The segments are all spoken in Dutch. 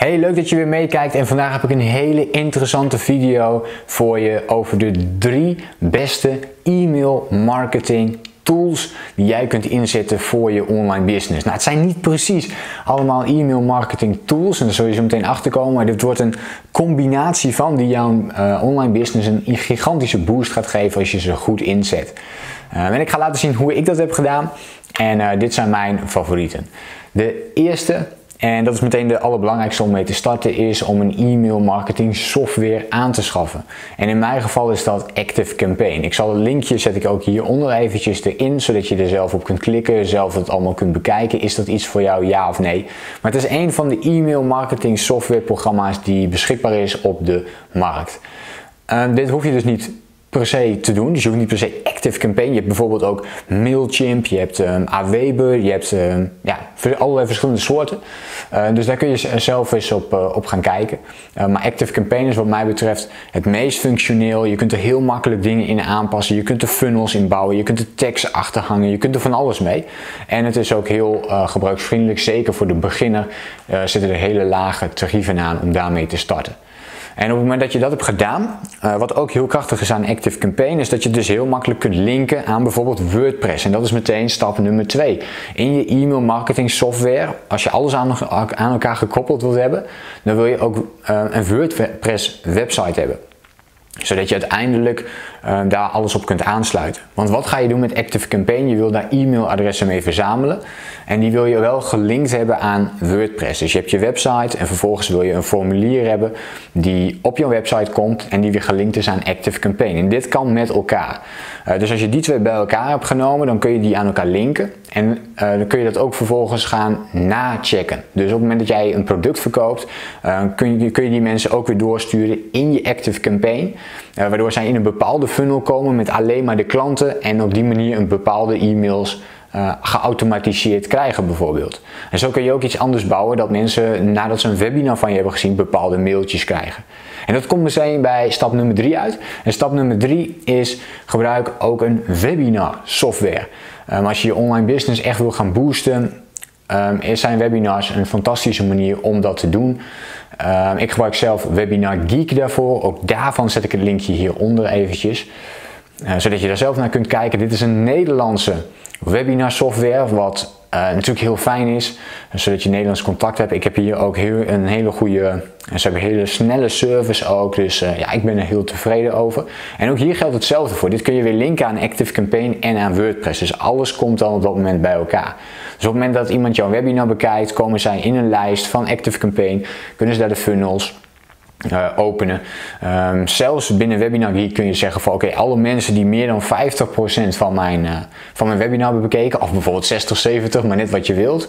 Hey, leuk dat je weer meekijkt en vandaag heb ik een hele interessante video voor je over de drie beste e-mail marketing tools die jij kunt inzetten voor je online business. Nou, het zijn niet precies allemaal e-mail marketing tools en daar zul je zo meteen achterkomen, maar dit wordt een combinatie van die jouw uh, online business een gigantische boost gaat geven als je ze goed inzet. Uh, en ik ga laten zien hoe ik dat heb gedaan en uh, dit zijn mijn favorieten. De eerste en dat is meteen de allerbelangrijkste om mee te starten, is om een e-mail marketing software aan te schaffen. En in mijn geval is dat Active Campaign. Ik zal het linkje zet ik ook hieronder eventjes erin, zodat je er zelf op kunt klikken, zelf het allemaal kunt bekijken. Is dat iets voor jou, ja of nee? Maar het is een van de e-mail marketing software programma's die beschikbaar is op de markt. Uh, dit hoef je dus niet per se te doen. Dus je hoeft niet per se active campaign. Je hebt bijvoorbeeld ook Mailchimp, je hebt um, Aweber, je hebt um, ja, allerlei verschillende soorten. Uh, dus daar kun je zelf eens op, uh, op gaan kijken. Uh, maar active campaign is wat mij betreft het meest functioneel. Je kunt er heel makkelijk dingen in aanpassen. Je kunt er funnels in bouwen. Je kunt er tekst achterhangen. Je kunt er van alles mee. En het is ook heel gebruiksvriendelijk. Zeker voor de beginner zitten er hele lage tarieven aan om daarmee te starten. En op het moment dat je dat hebt gedaan, uh, wat ook heel krachtig is aan Active Campaign, is dat je dus heel makkelijk kunt linken aan bijvoorbeeld WordPress. En dat is meteen stap nummer 2. In je e-mail marketing software, als je alles aan, aan elkaar gekoppeld wilt hebben, dan wil je ook uh, een WordPress website hebben zodat je uiteindelijk uh, daar alles op kunt aansluiten. Want wat ga je doen met Active Campaign? Je wil daar e-mailadressen mee verzamelen. En die wil je wel gelinkt hebben aan WordPress. Dus je hebt je website en vervolgens wil je een formulier hebben die op jouw website komt en die weer gelinkt is aan Active Campaign. En dit kan met elkaar. Uh, dus als je die twee bij elkaar hebt genomen, dan kun je die aan elkaar linken. En uh, dan kun je dat ook vervolgens gaan nachecken. Dus op het moment dat jij een product verkoopt, kun, je, kun je die mensen ook weer doorsturen in je Active Campaign. Uh, waardoor zij in een bepaalde funnel komen met alleen maar de klanten en op die manier een bepaalde e-mails uh, geautomatiseerd krijgen bijvoorbeeld. En zo kun je ook iets anders bouwen dat mensen nadat ze een webinar van je hebben gezien bepaalde mailtjes krijgen. En dat komt meteen bij stap nummer 3 uit. En stap nummer 3 is gebruik ook een webinar software. Um, als je je online business echt wil gaan boosten, um, zijn webinars een fantastische manier om dat te doen. Um, ik gebruik zelf Webinar Geek daarvoor. Ook daarvan zet ik het linkje hieronder eventjes. Uh, zodat je daar zelf naar kunt kijken. Dit is een Nederlandse webinar software wat uh, natuurlijk heel fijn is, zodat je Nederlands contact hebt. Ik heb hier ook heel, een hele goede, ze hebben hele snelle service ook, dus ja, ik ben er heel tevreden over. En ook hier geldt hetzelfde voor. Dit kun je weer linken aan Active Campaign en aan WordPress, dus alles komt dan op dat moment bij elkaar. Dus op het moment dat iemand jouw webinar bekijkt, komen zij in een lijst van Active Campaign, kunnen ze daar de funnels, uh, openen. Um, zelfs binnen Webinar Geek kun je zeggen van oké, alle mensen die meer dan 50% van mijn, uh, van mijn webinar hebben bekeken, of bijvoorbeeld 60, 70, maar net wat je wilt,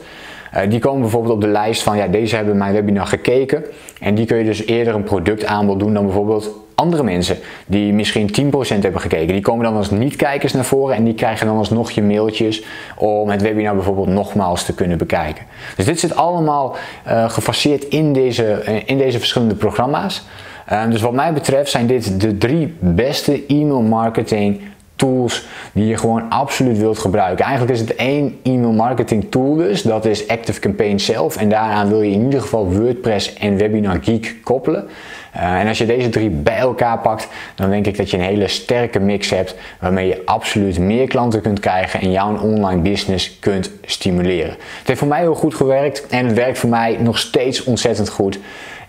uh, die komen bijvoorbeeld op de lijst van ja, deze hebben mijn webinar gekeken en die kun je dus eerder een productaanbod doen dan bijvoorbeeld andere mensen die misschien 10% hebben gekeken. Die komen dan als niet-kijkers naar voren en die krijgen dan alsnog je mailtjes om het webinar bijvoorbeeld nogmaals te kunnen bekijken. Dus dit zit allemaal uh, gefaseerd in deze, uh, in deze verschillende programma's. Uh, dus wat mij betreft zijn dit de drie beste e-mail marketing tools die je gewoon absoluut wilt gebruiken. Eigenlijk is het één e-mail marketing tool dus, dat is Active Campaign zelf en daaraan wil je in ieder geval WordPress en Webinar Geek koppelen. Uh, en als je deze drie bij elkaar pakt, dan denk ik dat je een hele sterke mix hebt waarmee je absoluut meer klanten kunt krijgen en jouw online business kunt stimuleren. Het heeft voor mij heel goed gewerkt en het werkt voor mij nog steeds ontzettend goed.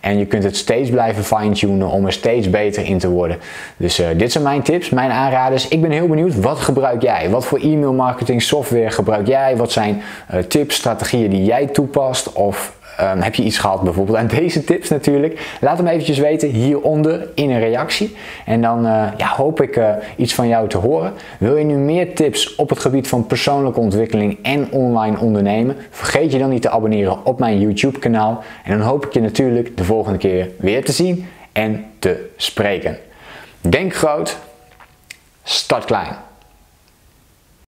En je kunt het steeds blijven fine-tunen om er steeds beter in te worden. Dus uh, dit zijn mijn tips, mijn aanraders. Ik ben heel benieuwd, wat gebruik jij? Wat voor e-mail marketing software gebruik jij? Wat zijn uh, tips, strategieën die jij toepast? Of Um, heb je iets gehad bijvoorbeeld aan deze tips natuurlijk? Laat hem eventjes weten hieronder in een reactie. En dan uh, ja, hoop ik uh, iets van jou te horen. Wil je nu meer tips op het gebied van persoonlijke ontwikkeling en online ondernemen? Vergeet je dan niet te abonneren op mijn YouTube kanaal. En dan hoop ik je natuurlijk de volgende keer weer te zien en te spreken. Denk groot, start klein.